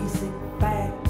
basic fact.